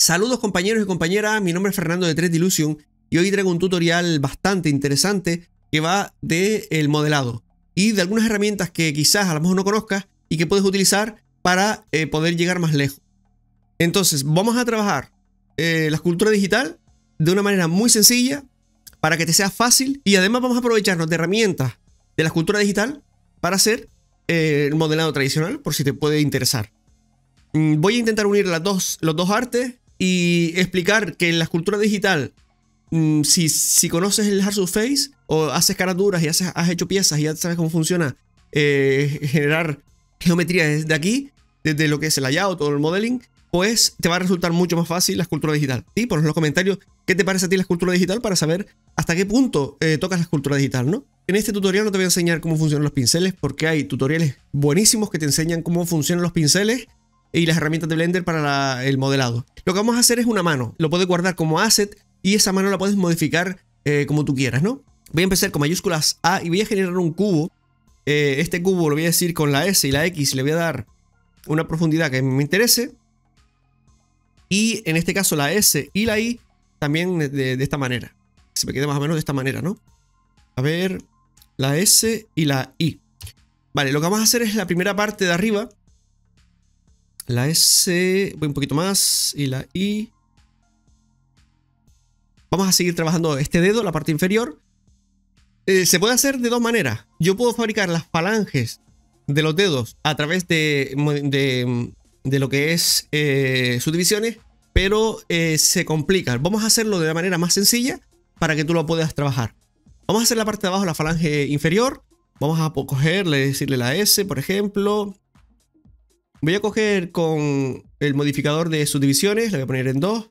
Saludos compañeros y compañeras, mi nombre es Fernando de 3 Illusion y hoy traigo un tutorial bastante interesante que va del el modelado y de algunas herramientas que quizás a lo mejor no conozcas y que puedes utilizar para eh, poder llegar más lejos. Entonces, vamos a trabajar eh, la escultura digital de una manera muy sencilla para que te sea fácil y además vamos a aprovecharnos de herramientas de la escultura digital para hacer eh, el modelado tradicional por si te puede interesar. Mm, voy a intentar unir las dos, los dos artes y explicar que en la escultura digital, mm, si, si conoces el hard surface o haces caras duras y has hecho piezas y ya sabes cómo funciona eh, generar geometría desde aquí, desde lo que es el layout o el modeling, pues te va a resultar mucho más fácil la escultura digital. Y ponos en los comentarios qué te parece a ti la escultura digital para saber hasta qué punto eh, tocas la escultura digital, ¿no? En este tutorial no te voy a enseñar cómo funcionan los pinceles porque hay tutoriales buenísimos que te enseñan cómo funcionan los pinceles y las herramientas de Blender para el modelado. Lo que vamos a hacer es una mano. Lo puedes guardar como asset y esa mano la puedes modificar eh, como tú quieras, ¿no? Voy a empezar con mayúsculas A y voy a generar un cubo. Eh, este cubo lo voy a decir con la S y la X. Le voy a dar una profundidad que me interese. Y en este caso la S y la I también de, esta manera. Se me quede más o menos de esta manera, ¿no? A ver, la S y la I. Vale, lo que vamos a hacer es la primera parte de arriba la S, voy un poquito más, y la I. Vamos a seguir trabajando este dedo, la parte inferior. Eh, se puede hacer de dos maneras. Yo puedo fabricar las falanges de los dedos a través de, de, lo que es eh, subdivisiones, pero eh, se complica. Vamos a hacerlo de la manera más sencilla para que tú lo puedas trabajar. Vamos a hacer la parte de abajo, la falange inferior. Vamos a cogerle, decirle la S, por ejemplo. Voy a coger con el modificador de subdivisiones, le voy a poner en 2.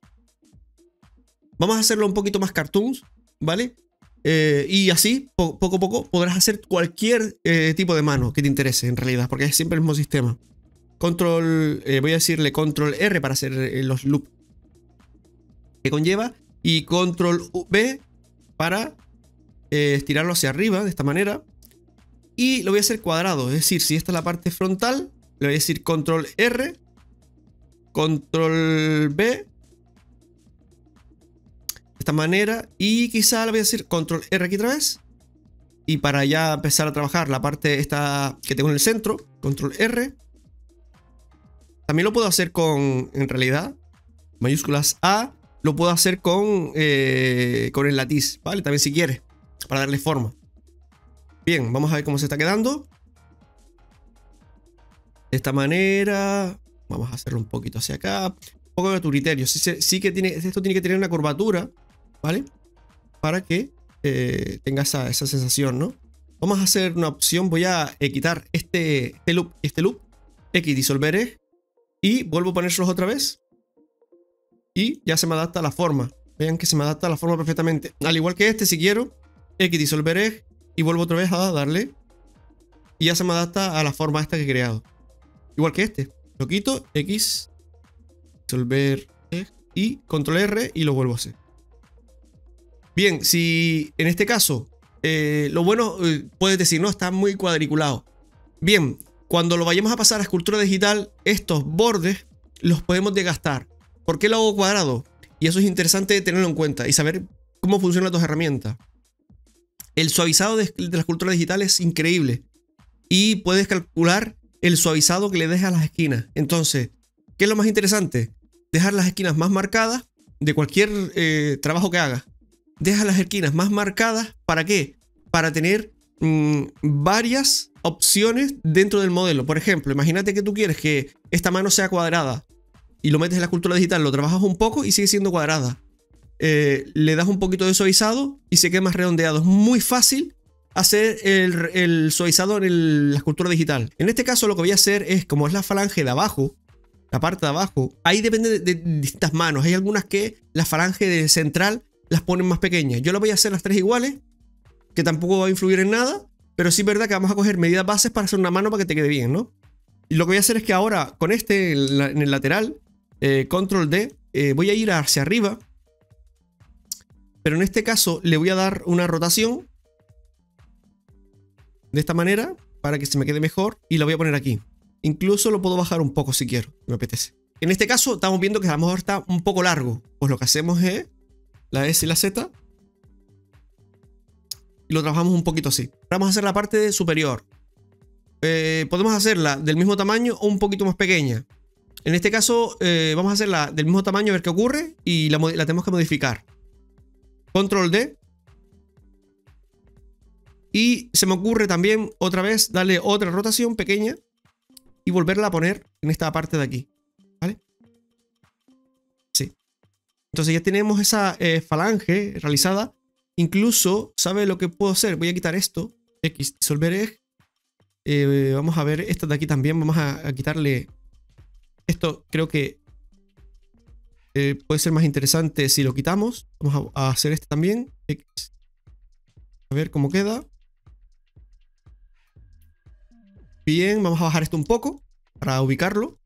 Vamos a hacerlo un poquito más cartoons, ¿vale? Eh, y así, poco a poco, podrás hacer cualquier eh, tipo de mano que te interese en realidad, porque es siempre el mismo sistema. Control, eh, voy a decirle control R para hacer los loops que conlleva. Y control V para estirarlo hacia arriba de esta manera. Y lo voy a hacer cuadrado, es decir, si esta es la parte frontal, le voy a decir control R, control B, de esta manera, y quizá le voy a decir control R aquí otra vez. Y para ya empezar a trabajar la parte esta que tengo en el centro, control R. También lo puedo hacer con, en realidad, mayúsculas A, lo puedo hacer con, eh, con el latiz, ¿vale? También si quieres, para darle forma. Bien, vamos a ver cómo se está quedando de esta manera. Vamos a hacerlo un poquito hacia acá. Un poco de tu criterio. Sí, que tiene, esto tiene que tener una curvatura, ¿vale? Para que eh, tenga esa, sensación, ¿no? Vamos a hacer una opción. Voy a eh, quitar este, este loop este loop. X disolveré. Y vuelvo a ponérselos otra vez. Y ya se me adapta a la forma. Vean que se me adapta a la forma perfectamente. Al igual que este, si quiero, X disolveré. Y vuelvo otra vez a darle. Y ya se me adapta a la forma esta que he creado. Igual que este. Lo quito, X, resolver y control R y lo vuelvo a hacer. Bien, si en este caso, eh, lo bueno, eh, puedes decir, no, está muy cuadriculado. Bien, cuando lo vayamos a pasar a escultura digital, estos bordes los podemos desgastar. ¿Por qué lo hago cuadrado? Y eso es interesante tenerlo en cuenta y saber cómo funcionan las dos herramientas. El suavizado de la escultura digital es increíble. Y puedes calcular el suavizado que le deja a las esquinas. Entonces, ¿qué es lo más interesante? Dejar las esquinas más marcadas de cualquier eh, trabajo que hagas. Deja las esquinas más marcadas. ¿Para qué? Para tener mm, varias opciones dentro del modelo. Por ejemplo, imagínate que tú quieres que esta mano sea cuadrada y lo metes en la escultura digital, lo trabajas un poco y sigue siendo cuadrada. Eh, le das un poquito de suavizado y se queda más redondeado. Es muy fácil hacer el, suavizado en la escultura digital. En este caso lo que voy a hacer es, como es la falange de abajo, la parte de abajo, ahí depende de, distintas manos. Hay algunas que la falange de central las ponen más pequeñas. Yo lo voy a hacer las tres iguales, que tampoco va a influir en nada, pero sí es verdad que vamos a coger medidas bases para hacer una mano para que te quede bien, ¿no? Y lo que voy a hacer es que ahora con este en, el lateral, eh, control D, eh, voy a ir hacia arriba, pero en este caso le voy a dar una rotación de esta manera para que se me quede mejor y la voy a poner aquí. Incluso lo puedo bajar un poco si quiero, me apetece. en este caso estamos viendo que a lo mejor está un poco largo. Pues lo que hacemos es la S y la Z. Y lo trabajamos un poquito así. Vamos a hacer la parte superior. Eh, podemos hacerla del mismo tamaño o un poquito más pequeña. En este caso, eh, vamos a hacerla del mismo tamaño, a ver qué ocurre. Y la, la tenemos que modificar. Control D. Y se me ocurre también otra vez darle otra rotación pequeña y volverla a poner en esta parte de aquí. ¿Vale? Sí. Entonces ya tenemos esa eh, falange realizada. Incluso, ¿sabe lo que puedo hacer? Voy a quitar esto. X, disolver egg. Eh, vamos a ver esto de aquí también. Vamos a, quitarle... Esto creo que eh, puede ser más interesante si lo quitamos. Vamos a, a hacer este también. X. A ver cómo queda. Bien, vamos a bajar esto un poco para ubicarlo.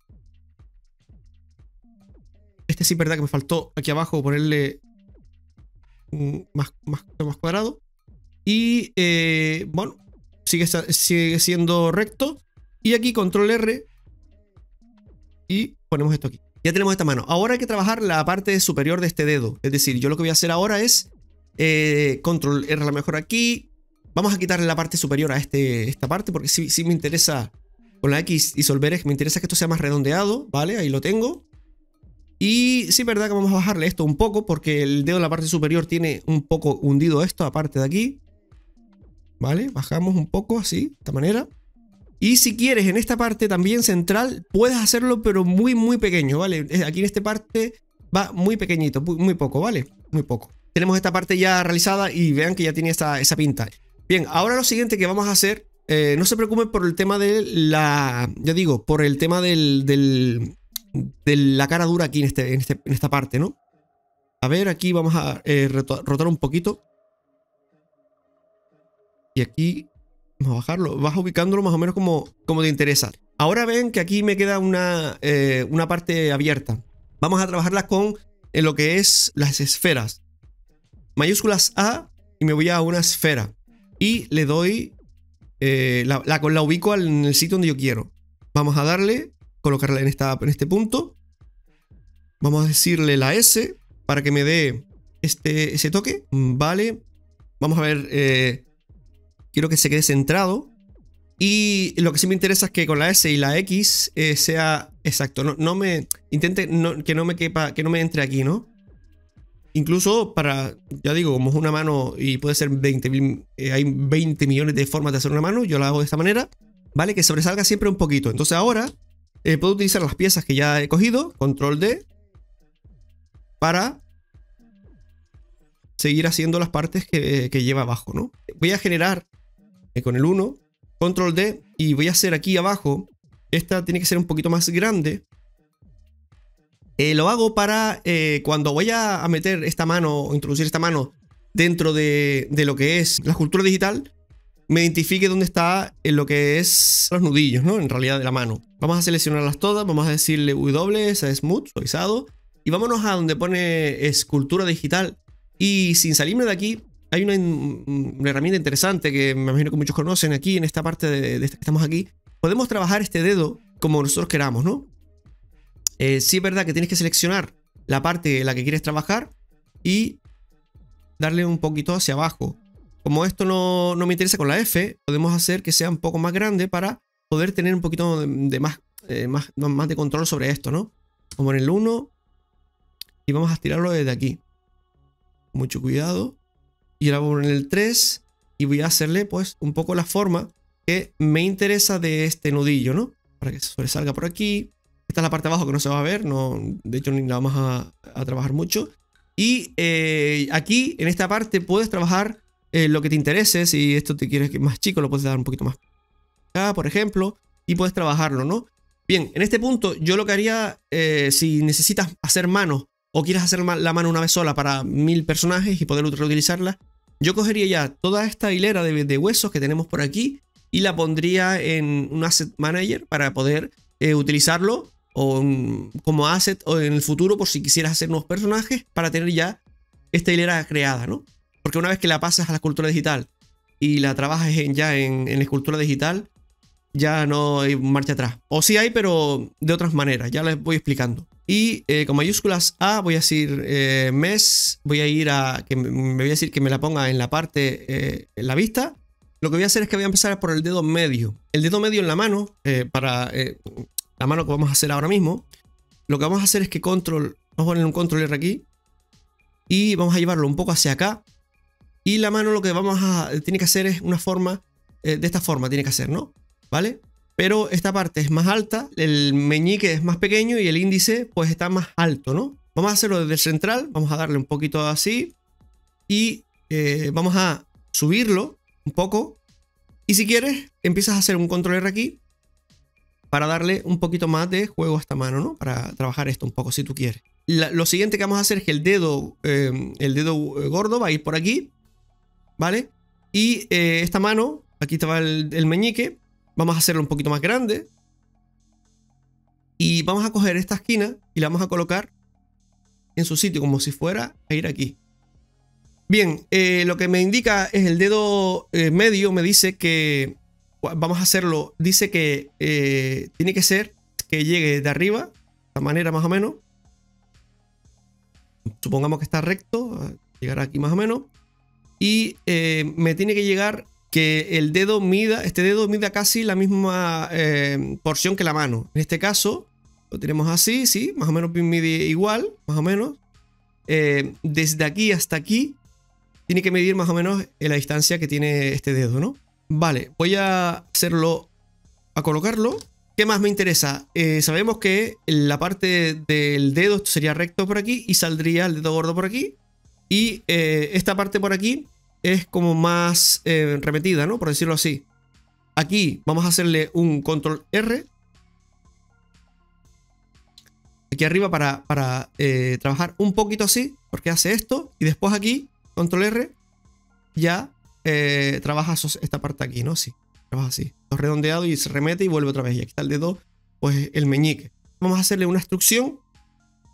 Este sí verdad que me faltó aquí abajo ponerle más, más, más cuadrado. Y eh, bueno, sigue, sigue siendo recto. Y aquí control R. Y ponemos esto aquí. Ya tenemos esta mano. Ahora hay que trabajar la parte superior de este dedo. Es decir, yo lo que voy a hacer ahora es eh, control R a lo mejor aquí, Vamos a quitarle la parte superior a este, esta parte porque sí, sí me interesa con la X y Solverex, me interesa que esto sea más redondeado, ¿vale? Ahí lo tengo. Y sí, verdad que vamos a bajarle esto un poco porque el dedo en la parte superior tiene un poco hundido esto, aparte de aquí. ¿Vale? Bajamos un poco así, de esta manera. Y si quieres en esta parte también central, puedes hacerlo pero muy muy pequeño, ¿vale? Aquí en esta parte va muy pequeñito, muy, poco, ¿vale? Muy poco. Tenemos esta parte ya realizada y vean que ya tiene esa pinta. Bien, ahora lo siguiente que vamos a hacer, eh, no se preocupen por el tema de la, ya digo, por el tema del, de la cara dura aquí en, este, este, en, esta parte, ¿no? A ver, aquí vamos a eh, rotar un poquito. Y aquí vamos a bajarlo, vas ubicándolo más o menos como, te interesa. Ahora ven que aquí me queda una, eh, una parte abierta. Vamos a trabajarla con en lo que es las esferas. Mayúsculas A y me voy a una esfera y le doy, eh, la, la, ubico en el sitio donde yo quiero. Vamos a darle, colocarla en, esta, en este punto. Vamos a decirle la S para que me dé este, ese toque. Vale. Vamos a ver, eh, quiero que se quede centrado. Y lo que sí me interesa es que con la S y la X eh, sea exacto. No, no me intente que no me quepa, que no me entre aquí, ¿no? Incluso para, ya digo, como es una mano y puede ser 20, eh, hay 20 millones de formas de hacer una mano, yo la hago de esta manera, ¿vale? Que sobresalga siempre un poquito. Entonces ahora eh, puedo utilizar las piezas que ya he cogido, control D, para seguir haciendo las partes que, lleva abajo, ¿no? Voy a generar eh, con el 1, control D, y voy a hacer aquí abajo, esta tiene que ser un poquito más grande, eh, lo hago para eh, cuando voy a meter esta mano o introducir esta mano dentro de, lo que es la escultura digital, me identifique dónde está en lo que es los nudillos, ¿no? En realidad de la mano. Vamos a seleccionarlas todas, vamos a decirle W, smooth, suavizado, y vámonos a donde pone escultura digital. Y sin salirme de aquí, hay una, herramienta interesante que me imagino que muchos conocen aquí, en esta parte de, de estamos aquí. Podemos trabajar este dedo como nosotros queramos, ¿no? Eh, sí es verdad que tienes que seleccionar la parte en la que quieres trabajar y darle un poquito hacia abajo. Como esto no, me interesa con la F, podemos hacer que sea un poco más grande para poder tener un poquito de, más, eh, más, más, de control sobre esto, ¿no? Como en el 1 y vamos a estirarlo desde aquí. Mucho cuidado. Y ahora voy en el 3 y voy a hacerle pues un poco la forma que me interesa de este nudillo, ¿no? Para que sobresalga por aquí, esta es la parte de abajo que no se va a ver, no, de hecho ni la vamos a, trabajar mucho. Y eh, aquí, en esta parte, puedes trabajar eh, lo que te interese. Si esto te quieres más chico, lo puedes dar un poquito más acá, por ejemplo, y puedes trabajarlo, ¿no? Bien, en este punto yo lo que haría, eh, si necesitas hacer mano o quieres hacer la mano una vez sola para mil personajes y poder reutilizarla, yo cogería ya toda esta hilera de, huesos que tenemos por aquí y la pondría en un asset manager para poder utilizarlo o como asset o en el futuro por si quisieras hacer nuevos personajes para tener ya esta hilera creada, ¿no? Porque una vez que la pasas a la escultura digital y la trabajas ya en, escultura digital, ya no hay marcha atrás. O sí hay, pero de otras maneras, ya les voy explicando. Y eh, con mayúsculas A voy a decir eh, mes, voy a ir a, que me, voy a decir que me la ponga en la parte, eh, en la vista. Lo que voy a hacer es que voy a empezar por el dedo medio. El dedo medio en la mano, para la mano que vamos a hacer ahora mismo, lo que vamos a hacer es que control, vamos a poner un control R aquí y vamos a llevarlo un poco hacia acá. Y la mano lo que vamos a, tiene que hacer es una forma, de esta forma tiene que hacer, ¿no? ¿Vale? pero esta parte es más alta, el meñique es más pequeño y el índice pues está más alto, ¿no? Vamos a hacerlo desde el central, vamos a darle un poquito así y eh, vamos a subirlo un poco y si quieres empiezas a hacer un control R aquí para darle un poquito más de juego a esta mano, ¿no? Para trabajar esto un poco si tú quieres. lo siguiente que vamos a hacer es que el dedo, eh, el dedo gordo va a ir por aquí, ¿vale? Y eh, esta mano, aquí estaba el meñique, Vamos a hacerlo un poquito más grande. Y vamos a coger esta esquina y la vamos a colocar en su sitio, como si fuera a ir aquí. Bien, eh, lo que me indica es el dedo eh, medio, me dice que vamos a hacerlo, dice que eh, tiene que ser que llegue de arriba, de esta manera más o menos. Supongamos que está recto, llegará aquí más o menos. Y me tiene que llegar que el dedo mida, este dedo mida casi la misma eh, porción que la mano. En este caso, lo tenemos así, sí, más o menos igual, más o menos. Eh, desde aquí hasta aquí, tiene que medir más o menos la distancia que tiene este dedo, ¿no? Vale, voy a hacerlo, a colocarlo. ¿Qué más me interesa? Eh, sabemos que la parte del dedo sería recto por aquí y saldría el dedo gordo por aquí. Y esta parte por aquí es como más eh, ¿no? Por decirlo así. Aquí vamos a hacerle un control R. Aquí arriba para, para eh, trabajar un poquito así, porque hace esto. Y después aquí, control R, ya eh, trabaja esta parte aquí, ¿no? Sí, trabaja así. Lo redondeado y se remete y vuelve otra vez. Y aquí está el dedo, pues el meñique. Vamos a hacerle una instrucción.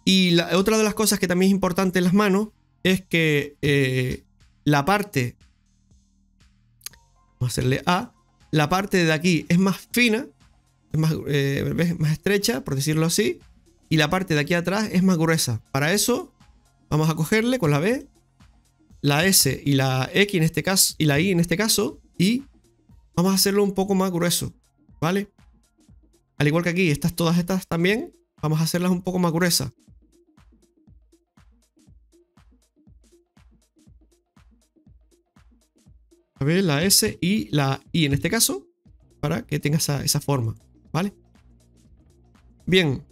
Y la, otra de las cosas que también es importante en las manos es que la parte, vamos a hacerle A, la parte de aquí es más fina, es más, eh, más estrecha, por decirlo así, y la parte de aquí atrás es más gruesa. Para eso, vamos a cogerle con la B, la S y la X en este caso, y la I en este caso, y vamos a hacerlo un poco más grueso, ¿vale? Al igual que aquí, estas, todas estas también, vamos a hacerlas un poco más gruesas. a ver, la S y la I en este caso, para que tenga esa, forma, ¿vale? Bien,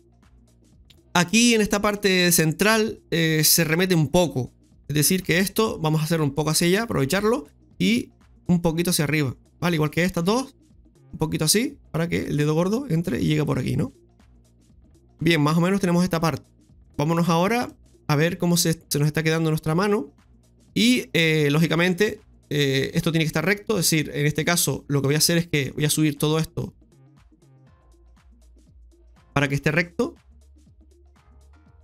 aquí en esta parte central eh, se remete un poco, es decir que esto vamos a hacer un poco hacia allá, aprovecharlo y un poquito hacia arriba, ¿vale? Igual que estas dos, un poquito así, para que el dedo gordo entre y llegue por aquí, ¿no? Bien, más o menos tenemos esta parte. Vámonos ahora a ver cómo se, nos está quedando nuestra mano. Y eh, lógicamente eh, esto tiene que estar recto, es decir, en este caso lo que voy a hacer es que voy a subir todo esto para que esté recto.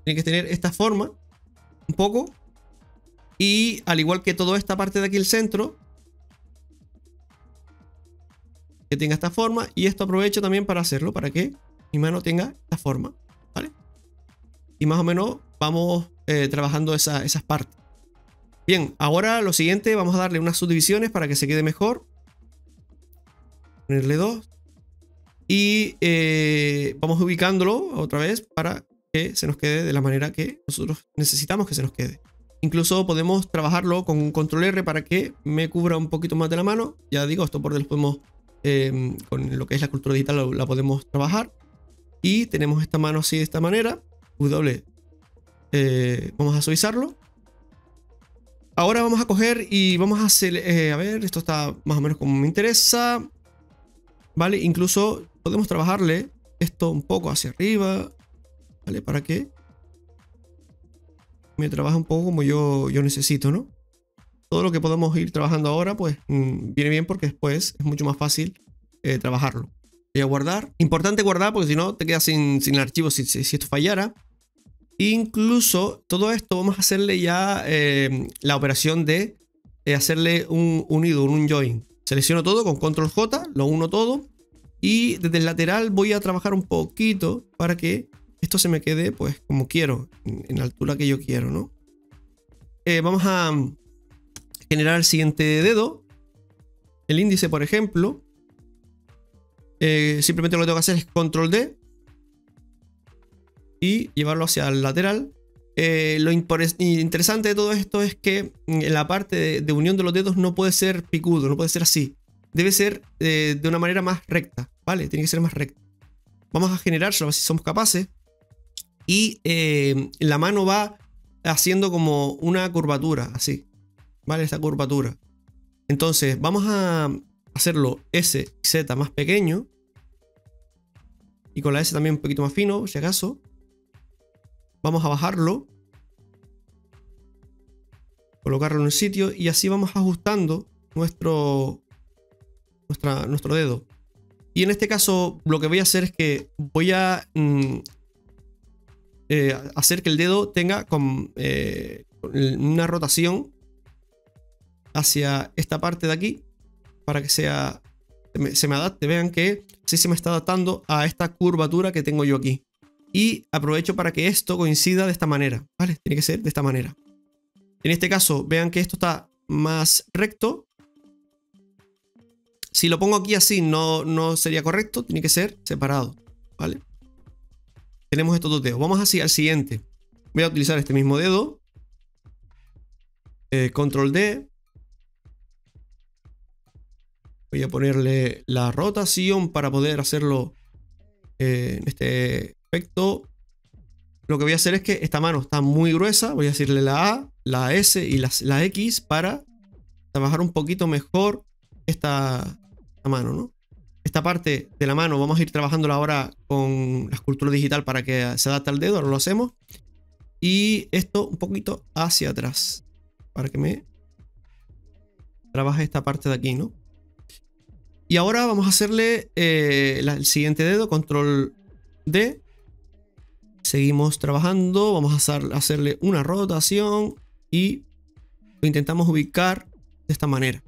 Tiene que tener esta forma, un poco. Y al igual que toda esta parte de aquí, el centro, que tenga esta forma. Y esto aprovecho también para hacerlo, para que mi mano tenga esta forma, ¿vale? Y más o menos vamos eh, trabajando esas partes. Bien, ahora lo siguiente, vamos a darle unas subdivisiones para que se quede mejor. Ponerle dos. Y eh, vamos ubicándolo otra vez para que se nos quede de la manera que nosotros necesitamos que se nos quede. Incluso podemos trabajarlo con un control R para que me cubra un poquito más de la mano. Ya digo, esto por lo podemos, em, con lo que es la cultura digital, la podemos trabajar. Y tenemos esta mano así de esta manera. W. Eh, vamos a suavizarlo. Ahora vamos a coger y vamos a hacer... Eh, a ver, esto está más o menos como me interesa. Vale, incluso podemos trabajarle esto un poco hacia arriba. Vale, para que me trabaje un poco como yo, yo necesito, ¿no? Todo lo que podemos ir trabajando ahora, pues mm, viene bien porque después es mucho más fácil eh, trabajarlo. Voy a guardar. Importante guardar porque si no te quedas sin, sin archivo si, si esto fallara. Incluso todo esto vamos a hacerle ya eh, la operación de eh, hacerle un unido, un join. Selecciono todo con control J, lo uno todo Y desde el lateral voy a trabajar un poquito para que esto se me quede pues como quiero, en, la altura que yo quiero, ¿no? Eh, vamos a generar el siguiente dedo. El índice, por ejemplo. Eh, simplemente lo que tengo que hacer es control D. Y llevarlo hacia el lateral. Eh, lo interesante de todo esto es que en la parte de, unión de los dedos no puede ser picudo, no puede ser así. Debe ser de una manera más recta, ¿vale? Tiene que ser más recta. Vamos a generárselo si somos capaces y eh, la mano va haciendo como una curvatura, así, ¿vale? Esta curvatura. Entonces, vamos a hacerlo S y Z más pequeño. Y con la S también un poquito más fino, si acaso. Vamos a bajarlo. Colocarlo en un sitio y así vamos ajustando nuestro, nuestro dedo. Y en este caso lo que voy a hacer es que voy a mm, eh, hacer que el dedo tenga con, eh, una rotación hacia esta parte de aquí para que sea se me adapte. Vean que sí se me está adaptando a esta curvatura que tengo yo aquí. Y aprovecho para que esto coincida de esta manera, ¿vale? Tiene que ser de esta manera. En este caso, vean que esto está más recto. Si lo pongo aquí así no, no sería correcto, tiene que ser separado, ¿vale? Tenemos estos dos dedos. Vamos así al siguiente. Voy a utilizar este mismo dedo. Eh, control D. Voy a ponerle la rotación para poder hacerlo eh, en este efecto. Lo que voy a hacer es que esta mano está muy gruesa. Voy a decirle la A, la S y la, X para trabajar un poquito mejor esta mano, ¿no? Esta parte de la mano vamos a ir trabajándola ahora con la escultura digital para que se adapte al dedo, ahora lo hacemos. Y esto un poquito hacia atrás, para que me trabaje esta parte de aquí, ¿no? Y ahora vamos a hacerle eh, el siguiente dedo, control D. Seguimos trabajando, vamos a hacerle una rotación y lo intentamos ubicar de esta manera.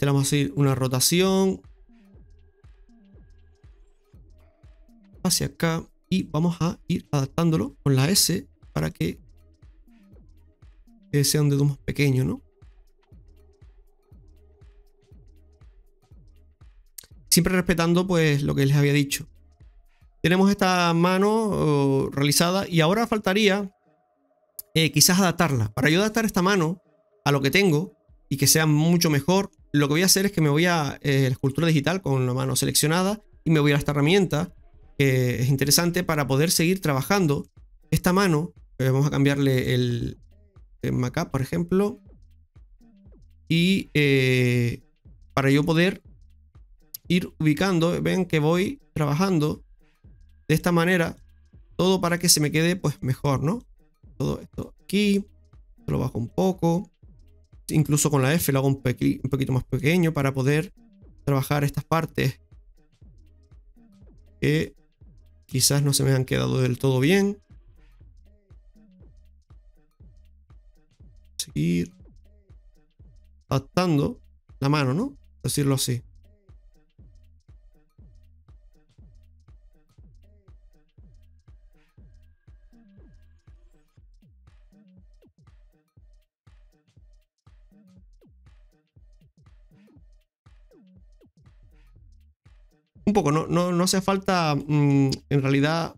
Le vamos a hacer una rotación. Hacia acá. Y vamos a ir adaptándolo con la S para que sea un dedo más pequeño, ¿no? Siempre respetando pues lo que les había dicho. Tenemos esta mano realizada y ahora faltaría eh, quizás adaptarla. Para yo adaptar esta mano a lo que tengo y que sea mucho mejor, lo que voy a hacer es que me voy a eh, la escultura digital con la mano seleccionada y me voy a esta herramienta que es interesante para poder seguir trabajando esta mano. Eh, vamos a cambiarle el, acá, por ejemplo. Y eh, para yo poder ir ubicando, ven que voy trabajando de esta manera, todo para que se me quede pues mejor, ¿no? Todo esto aquí, lo bajo un poco, incluso con la F lo hago un, poquito más pequeño para poder trabajar estas partes que quizás no se me han quedado del todo bien. Seguir adaptando la mano, ¿no? Decirlo así. Un poco, no, no, hace falta mm, en realidad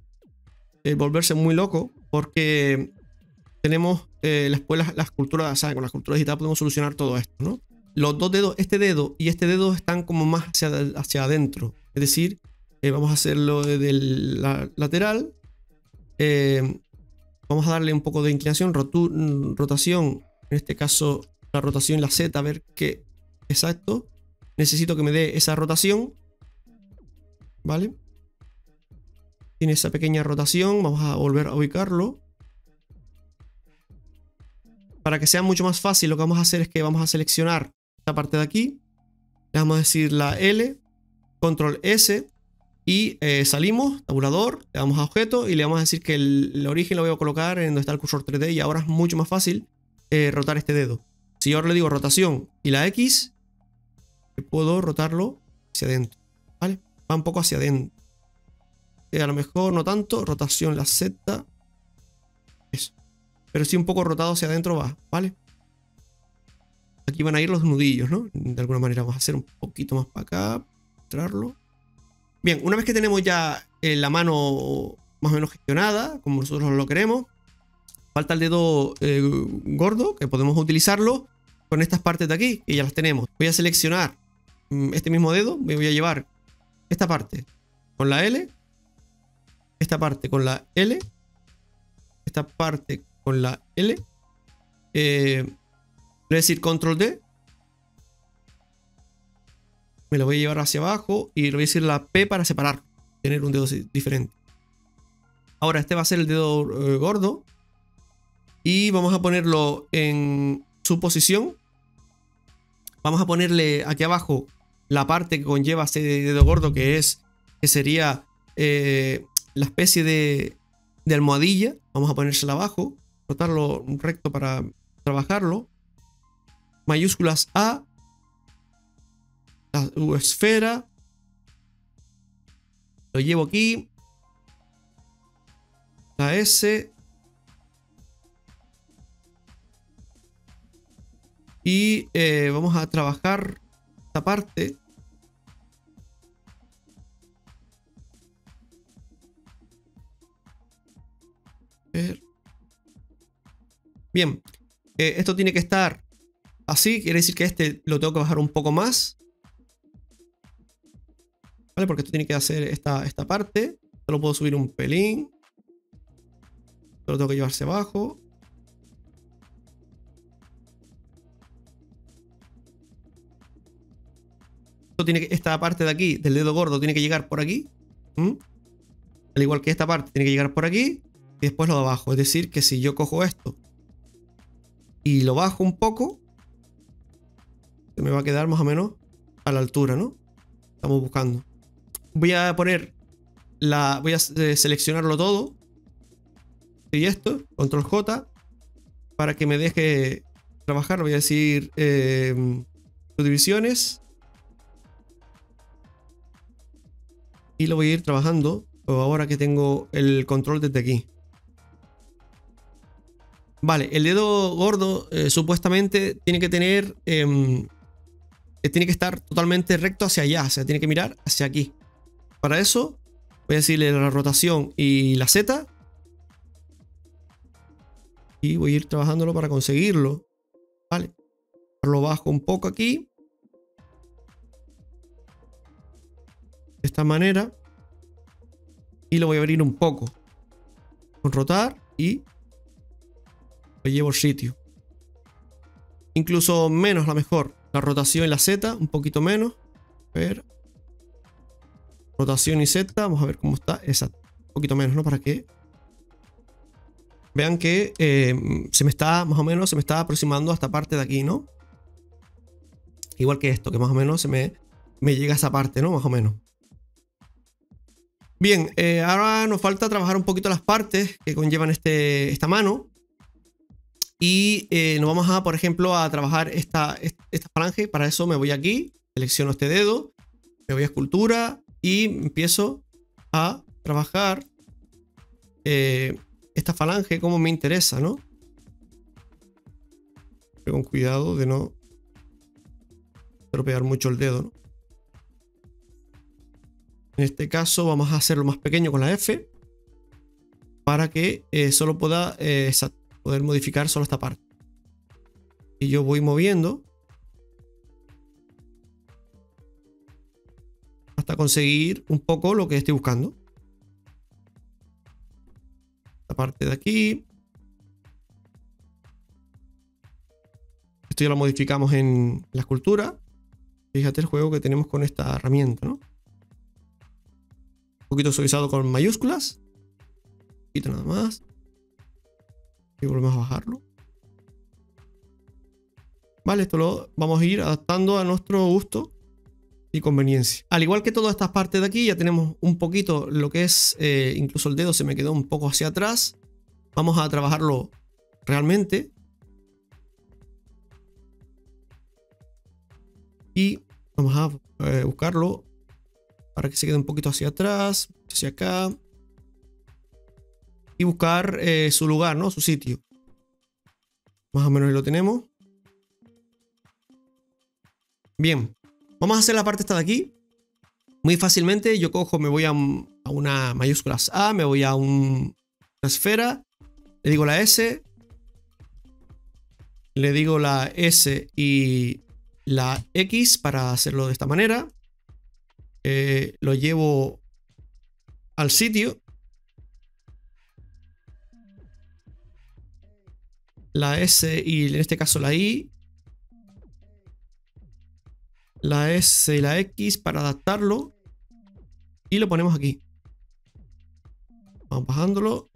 eh, volverse muy loco porque tenemos eh, la escuela, las culturas, ¿sabes? Con las culturas digitales podemos solucionar todo esto, ¿no? Los dos dedos, este dedo y este dedo están como más hacia, hacia adentro. Es decir, eh, vamos a hacerlo del lateral. vamos a darle un poco de inclinación, rotación. En este caso, la rotación la Z, a ver qué exacto. Necesito que me dé esa rotación ¿vale? Tiene esa pequeña rotación, vamos a volver a ubicarlo. Para que sea mucho más fácil, lo que vamos a hacer es que vamos a seleccionar esta parte de aquí. Le vamos a decir la L, control S y eh, salimos, tabulador, le damos a objeto y le vamos a decir que el, origen lo voy a colocar en donde está el cursor 3D y ahora es mucho más fácil eh, rotar este dedo. Si yo ahora le digo rotación y la X, puedo rotarlo hacia adentro. Un poco hacia adentro. Eh, a lo mejor no tanto. Rotación la Z. Eso. Pero sí un poco rotado hacia adentro va. ¿Vale? Aquí van a ir los nudillos, ¿no? De alguna manera vamos a hacer un poquito más para acá. Bien, una vez que tenemos ya eh, la mano más o menos gestionada, como nosotros lo queremos, falta el dedo eh, gordo, que podemos utilizarlo con estas partes de aquí, que ya las tenemos. Voy a seleccionar mm, este mismo dedo, me voy a llevar esta parte con la L, esta parte con la L, esta parte con la L, eh, voy a decir control D, me lo voy a llevar hacia abajo y le voy a decir la P para separar, tener un dedo diferente. Ahora este va a ser el dedo eh, gordo y vamos a ponerlo en su posición. Vamos a ponerle aquí abajo la parte que conlleva este dedo gordo que es que sería eh, la especie de, almohadilla. Vamos a ponérsela abajo, rotarlo recto para trabajarlo. Mayúsculas A la esfera. Lo llevo aquí. La S. Y eh, vamos a trabajar esta parte. Bien, eh, esto tiene que estar así, quiere decir que este lo tengo que bajar un poco más. ¿Vale? Porque esto tiene que hacer esta, esta parte. Solo puedo subir un pelín. Solo tengo que llevarse abajo. Tiene que, esta parte de aquí, del dedo gordo, tiene que llegar por aquí. Al igual que esta parte tiene que llegar por aquí. Y después lo de abajo. Es decir, que si yo cojo esto y lo bajo un poco, se me va a quedar más o menos a la altura, ¿no? Estamos buscando voy a poner la. Voy a eh, seleccionarlo todo. Y esto, control J, para que me deje trabajar. Voy a decir eh, subdivisiones. Y lo voy a ir trabajando ahora que tengo el control desde aquí. Vale, el dedo gordo eh, supuestamente tiene que tener... Em, tiene que estar totalmente recto hacia allá, o sea, tiene que mirar hacia aquí. Para eso voy a decirle la rotación y la Z. Y voy a ir trabajándolo para conseguirlo. Vale. Lo bajo un poco aquí. De esta manera. Y lo voy a abrir un poco. Con rotar y lo llevo al sitio. Incluso menos la mejor. La rotación y la Z, un poquito menos. A ver rotación y Z. Vamos a ver cómo está. Exacto. Un poquito menos, ¿no? Para que vean que eh, se me está, más o menos, se me está aproximando a esta parte de aquí, ¿no? Igual que esto, que más o menos se me, me llega a esa parte, ¿no? Más o menos. Bien, eh, ahora nos falta trabajar un poquito las partes que conllevan este, esta mano. Y eh, nos vamos a, por ejemplo, a trabajar esta, esta falange. Para eso me voy aquí, selecciono este dedo, me voy a escultura, y empiezo a trabajar eh, esta falange como me interesa, ¿no? Con cuidado de no tropear mucho el dedo, ¿no? En este caso vamos a hacerlo más pequeño con la F para que eh, solo pueda eh, poder modificar solo esta parte. Y yo voy moviendo hasta conseguir un poco lo que estoy buscando. La parte de aquí. Esto ya lo modificamos en la escultura. Fíjate el juego que tenemos con esta herramienta, ¿no? Poquito suavizado con mayúsculas. Un poquito nada más. Y volvemos a bajarlo. Vale, esto lo vamos a ir adaptando a nuestro gusto y conveniencia. Al igual que todas estas partes de aquí, ya tenemos un poquito lo que es, eh, incluso el dedo se me quedó un poco hacia atrás. Vamos a trabajarlo realmente. Y Vamos a eh, buscarlo para que se quede un poquito hacia atrás, hacia acá. Y buscar eh, su lugar, ¿no? Su sitio. Más o menos lo tenemos. Bien. Vamos a hacer la parte esta de aquí. Muy fácilmente yo cojo, me voy a, una mayúscula A, me voy a una esfera, le digo la S, le digo la S y la X para hacerlo de esta manera. Eh, lo llevo al sitio. La S y en este caso la I. La S y la X para adaptarlo. Y lo ponemos aquí. Vamos bajándolo.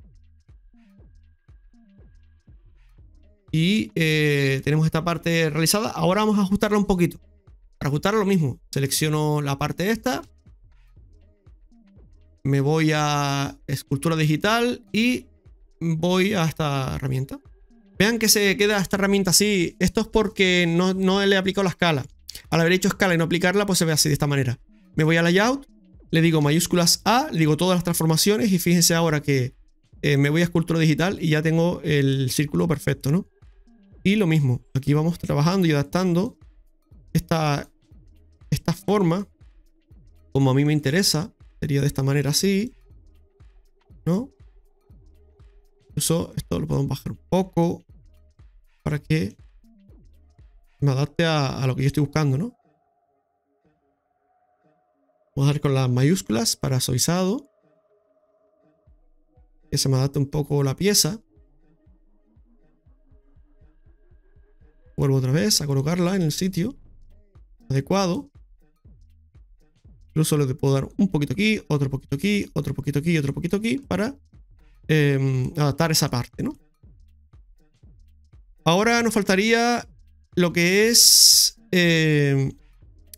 Y eh, tenemos esta parte realizada. Ahora vamos a ajustarla un poquito. Para ajustarlo lo mismo. Selecciono la parte esta. Me voy a escultura digital y voy a esta herramienta. Vean que se queda esta herramienta así. Esto es porque no, le he aplicado la escala. Al haber hecho escala y no aplicarla, pues se ve así de esta manera. Me voy a layout, le digo mayúsculas A, le digo todas las transformaciones y fíjense ahora que eh, me voy a escultura digital y ya tengo el círculo perfecto, ¿no? Y lo mismo, aquí vamos trabajando y adaptando esta, esta forma como a mí me interesa. Sería de esta manera así, ¿no? Incluso esto lo podemos bajar un poco para que me adapte a, lo que yo estoy buscando, ¿no? Vamos a dar con las mayúsculas para suavizado. Que se me adapte un poco la pieza. Vuelvo otra vez a colocarla en el sitio adecuado. Incluso le puedo dar un poquito aquí, otro poquito aquí, otro poquito aquí, otro poquito aquí para em, adaptar esa parte, ¿no? Ahora nos faltaría lo que es em,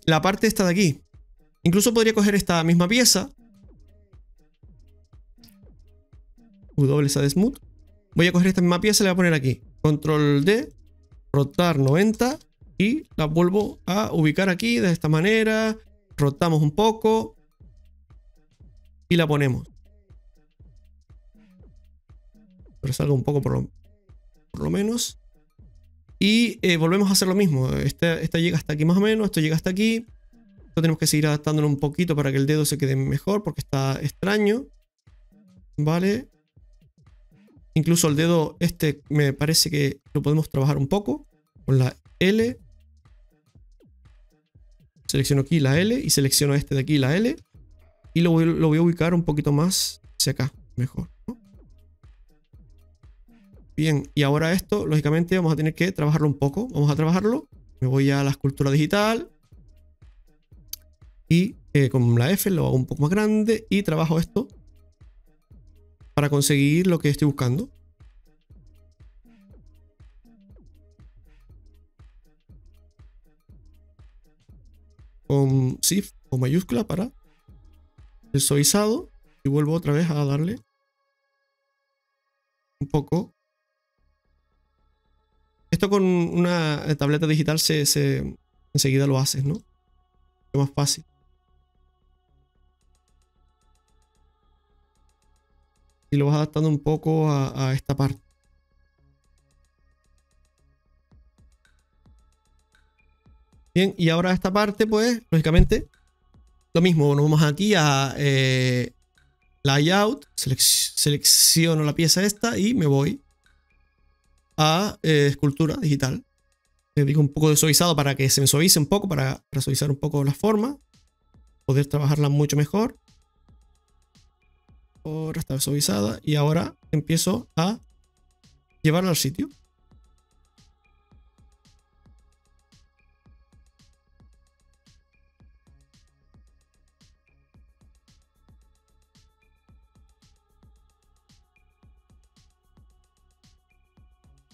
la parte esta de aquí. Incluso podría coger esta misma pieza. W de smooth. Voy a coger esta misma pieza y la voy a poner aquí. Control D rotar 90 y la vuelvo a ubicar aquí de esta manera. Rotamos un poco y la ponemos. Pero salga un poco por lo, por lo menos. Y eh, volvemos a hacer lo mismo. Esta, esta llega hasta aquí más o menos, esto llega hasta aquí. Esto tenemos que seguir adaptándolo un poquito para que el dedo se quede mejor porque está extraño. Vale. Incluso el dedo este me parece que lo podemos trabajar un poco. Con la L. Selecciono aquí la L y selecciono este de aquí la L. Y lo voy, a ubicar un poquito más hacia acá. Mejor. Bien, y ahora esto, lógicamente, vamos a tener que trabajarlo un poco. Vamos a trabajarlo. Me voy a la escultura digital. Y eh, con la F lo hago un poco más grande y trabajo esto para conseguir lo que estoy buscando. Con Shift o mayúscula para el suavizado y vuelvo otra vez a darle un poco. Esto con una tableta digital se, enseguida lo haces, ¿no? Es más fácil. y lo vas adaptando un poco a, esta parte. Bien, y ahora esta parte, pues, lógicamente, lo mismo. Nos vamos aquí a eh, Layout, selecciono la pieza esta y me voy a eh, Escultura Digital. Le digo un poco de suavizado para que se me suavice un poco, para, para suavizar un poco la forma. Poder trabajarla mucho mejor ahora está suavizada y ahora empiezo a llevarla al sitio.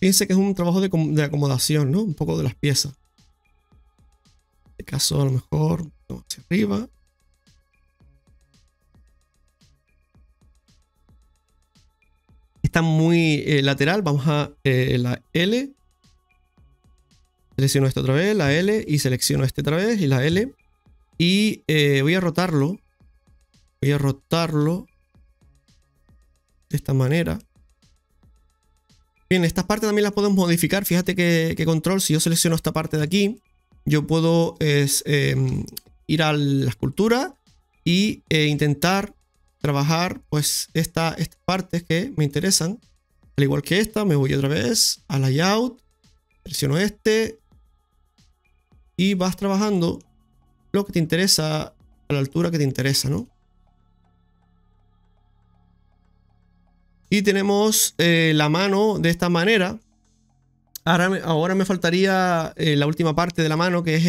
Fíjense que es un trabajo de, de, acomodación, ¿no? Un poco de las piezas. En este caso, a lo mejor, hacia arriba. está muy eh, lateral, vamos a eh, la L. Selecciono este otra vez, la L, y selecciono este otra vez y la L. Y eh, voy a rotarlo. Voy a rotarlo de esta manera. Bien, estas partes también las podemos modificar. Fíjate que, control, si yo selecciono esta parte de aquí, yo puedo em, ir a la escultura eh, intentar trabajar pues estas partes que me interesan. Al igual que esta, me voy otra vez a layout, presiono este y vas trabajando lo que te interesa a la altura que te interesa, ¿no? Y tenemos eh, la mano de esta manera. Ahora, ahora me faltaría eh, la última parte de la mano, que es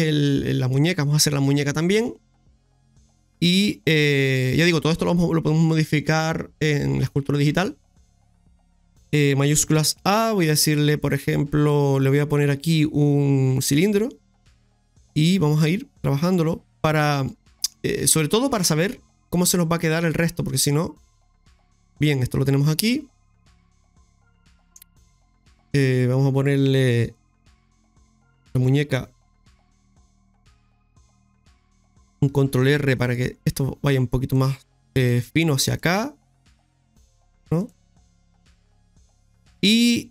la muñeca. Vamos a hacer la muñeca también. Y eh, ya digo, todo esto lo, podemos modificar en la escultura digital. mayúsculas A, voy a decirle, por ejemplo, le voy a poner aquí un cilindro y vamos a ir trabajándolo para, sobre todo para saber cómo se nos va a quedar el resto, porque si no, bien, esto lo tenemos aquí. Eh, vamos a ponerle la muñeca un control R para que esto vaya un poquito más eh, fino hacia acá. ¿no? Y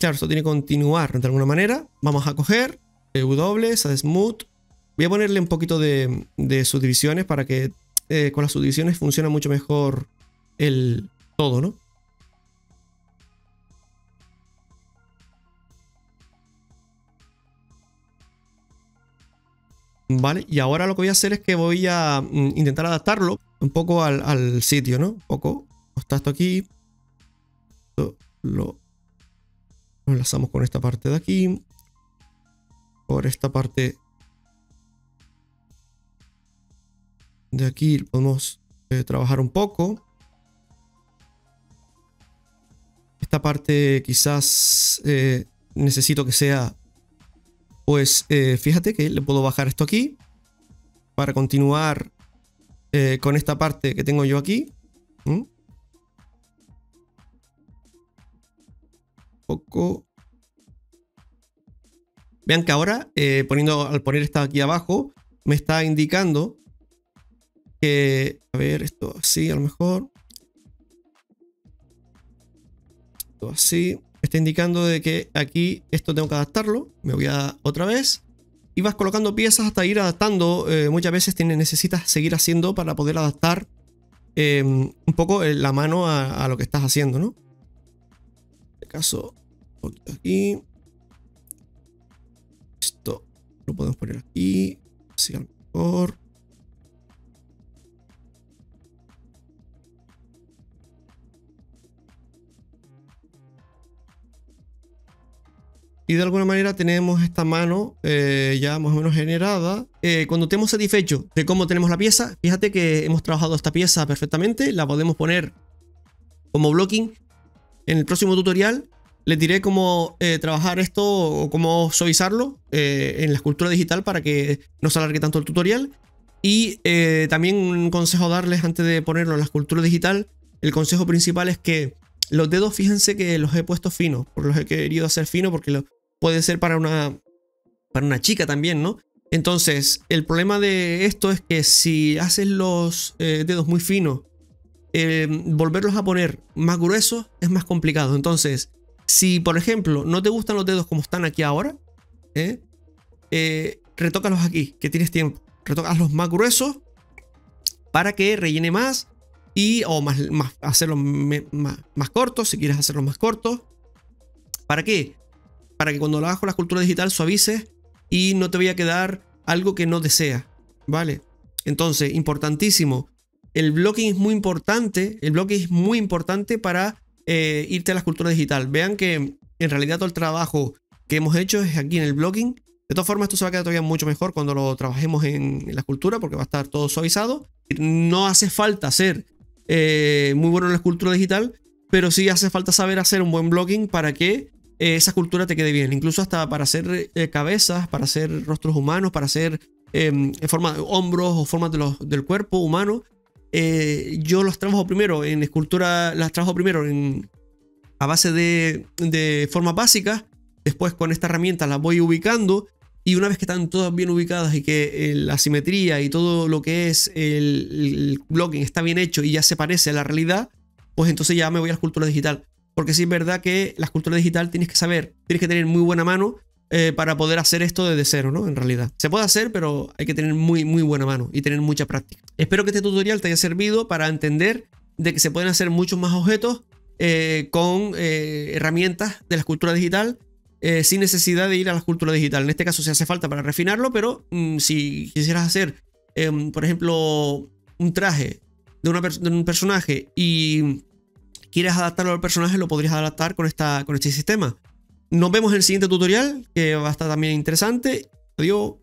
claro, esto tiene que continuar de alguna manera. Vamos a coger W, a Smooth. Voy a ponerle un poquito de, subdivisiones para que eh, con las subdivisiones funcione mucho mejor el todo, ¿no? Vale, y ahora lo que voy a hacer es que voy a mm, intentar adaptarlo un poco al, sitio, ¿no? Un poco. Está esto aquí. lo, lo enlazamos con esta parte de aquí por esta parte de aquí podemos eh, trabajar un poco. Esta parte quizás eh, necesito que sea, pues eh, fíjate que le puedo bajar esto aquí para continuar con esta parte que tengo yo aquí. Poco Vean que ahora, eh, poniendo, al poner esta aquí abajo, me está indicando que, a ver, esto así a lo mejor. Así. Está indicando de que aquí esto tengo que adaptarlo. Me voy a otra vez. Y vas colocando piezas hasta ir adaptando. Eh, muchas veces tienes, necesitas seguir haciendo para poder adaptar eh, un poco la mano a, lo que estás haciendo, ¿no? En este caso, aquí. Lo podemos poner aquí. Así a lo mejor. Y de alguna manera tenemos esta mano eh, ya más o menos generada. Eh, cuando estemos satisfechos de cómo tenemos la pieza, fíjate que hemos trabajado esta pieza perfectamente. La podemos poner como blocking en el próximo tutorial les diré cómo eh, trabajar esto o cómo suavizarlo en la escultura digital para que no se alargue tanto el tutorial. Y también un consejo a darles antes de ponerlo en la escultura digital. El consejo principal es que los dedos, fíjense que los he puesto finos, porque los he querido hacer finos porque lo, puede ser para una, para una chica también, ¿no? Entonces, el problema de esto es que si haces los dedos muy finos, volverlos a poner más gruesos es más complicado. Entonces, si, por ejemplo, no te gustan los dedos como están aquí ahora, ¿eh? Eh, retócalos aquí, que tienes tiempo. Retócalos más gruesos para que rellene más y o más, más hacerlos más, cortos, si quieres hacerlos más cortos. ¿Para qué? Para que cuando lo hagas con la escultura digital suavices y no te vaya a quedar algo que no desea, ¿vale? Entonces, importantísimo. El blocking es muy importante. El blocking es muy importante para eh, irte a la escultura digital. Vean que en realidad todo el trabajo que hemos hecho es aquí en el blogging. De todas formas, esto se va a quedar todavía mucho mejor cuando lo trabajemos en, la escultura porque va a estar todo suavizado. No hace falta ser eh, muy bueno en la escultura digital, pero sí hace falta saber hacer un buen blogging para que eh, esa escultura te quede bien. Incluso hasta para hacer cabezas, para hacer rostros humanos, para hacer en forma de hombros o formas del cuerpo humano. Eh, yo los trabajo primero en escultura, las trabajo primero en, a base de, de formas básicas Después con esta herramienta las voy ubicando y una vez que están todas bien ubicadas y que eh, la simetría y todo lo que es el, blocking está bien hecho y ya se parece a la realidad, pues entonces ya me voy a la escultura digital. Porque sí es verdad que la escultura digital tienes que saber, tienes que tener muy buena mano eh, para poder hacer esto desde cero, ¿no? En realidad. Se puede hacer, pero hay que tener muy, muy buena mano y tener mucha práctica. Espero que este tutorial te haya servido para entender de que se pueden hacer muchos más objetos eh, con herramientas de la escultura digital eh, sin necesidad de ir a la escultura digital. En este caso se hace falta para refinarlo, pero mm, si quisieras hacer, em, por ejemplo, un traje de, un personaje y quieres adaptarlo al personaje, lo podrías adaptar con, esta, con este sistema. Nos vemos en el siguiente tutorial, que va a estar también interesante. Adiós.